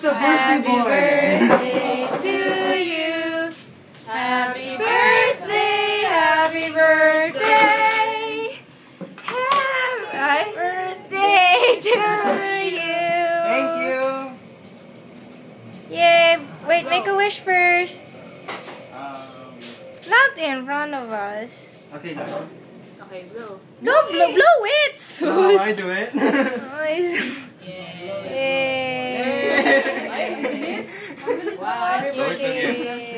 Who's the Happy birthday boy? birthday to you. Happy birthday, happy birthday. Happy birthday to you. Thank you. Yay. Wait, make a wish first. Um, Not in front of us. okay, no. Okay, blow. Go blow, blow it, Oh, I do it. Wow, Birthday. everybody.